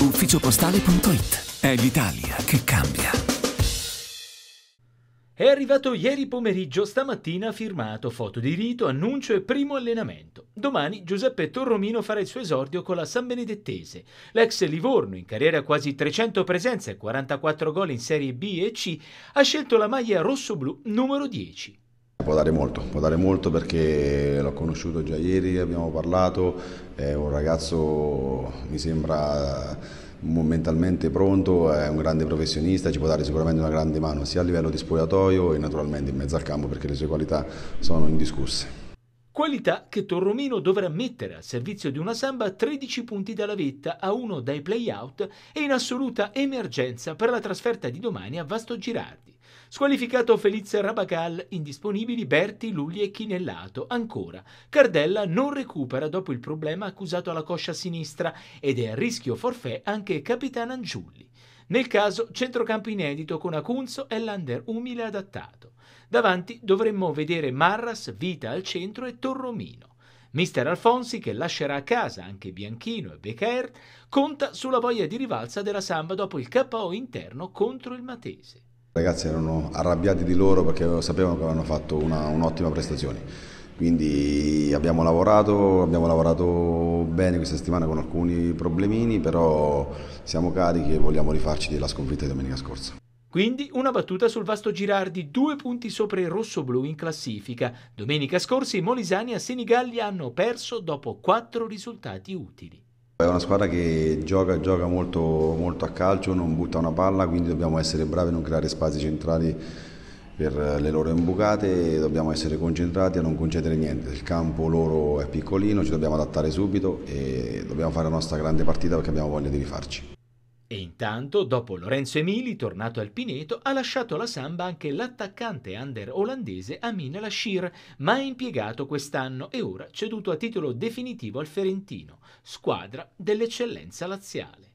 ufficiopostale.it. È l'Italia che cambia. È arrivato ieri pomeriggio, stamattina ha firmato foto di rito, annuncio e primo allenamento. Domani Giuseppe Torromino farà il suo esordio con la San Benedettese. L'ex Livorno, in carriera quasi 300 presenze e 44 gol in Serie B e C, ha scelto la maglia rosso-blu numero 10. Può dare molto, può dare molto perché l'ho conosciuto già ieri, abbiamo parlato, è un ragazzo mi sembra mentalmente pronto, è un grande professionista, ci può dare sicuramente una grande mano sia a livello di spogliatoio e naturalmente in mezzo al campo perché le sue qualità sono indiscusse. Qualità che Torromino dovrà mettere al servizio di una samba a 13 punti dalla vetta a uno dai play-out e in assoluta emergenza per la trasferta di domani a Vasto Girardi. Squalificato Feliz Rabagal, indisponibili Berti, Lulli e Chinellato. Ancora, Cardella non recupera dopo il problema accusato alla coscia sinistra ed è a rischio forfè anche Capitan Angiulli. Nel caso, centrocampo inedito con Acunzo e Lander umile adattato. Davanti dovremmo vedere Marras, Vita al centro e Torromino. Mister Alfonsi, che lascerà a casa anche Bianchino e Becker, conta sulla voglia di rivalsa della Samba dopo il KO interno contro il Matese. I ragazzi erano arrabbiati di loro perché sapevano che avevano fatto un'ottima prestazione. Quindi abbiamo lavorato, abbiamo lavorato bene questa settimana con alcuni problemini, però siamo carichi e vogliamo rifarci della sconfitta di domenica scorsa. Quindi una battuta sul vasto Girardi, due punti sopra il rosso-blu in classifica. Domenica scorsa i Molisani a Senigallia hanno perso dopo quattro risultati utili. È una squadra che gioca, gioca molto, molto, a calcio, non butta una palla, quindi dobbiamo essere bravi a non creare spazi centrali per le loro imbucate, dobbiamo essere concentrati a non concedere niente. Il campo loro è piccolino, ci dobbiamo adattare subito e dobbiamo fare la nostra grande partita perché abbiamo voglia di rifarci. E intanto, dopo Lorenzo Emili, tornato al Pineto, ha lasciato la samba anche l'attaccante under olandese Amin Lashir, mai impiegato quest'anno e ora ceduto a titolo definitivo al Ferentino, squadra dell'eccellenza laziale.